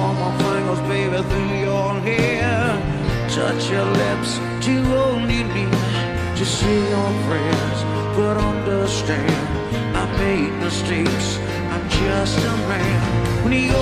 want my fingers, baby, through your hair. Touch your lips to only me to see your friends, but understand I made mistakes. I'm just a man. When you.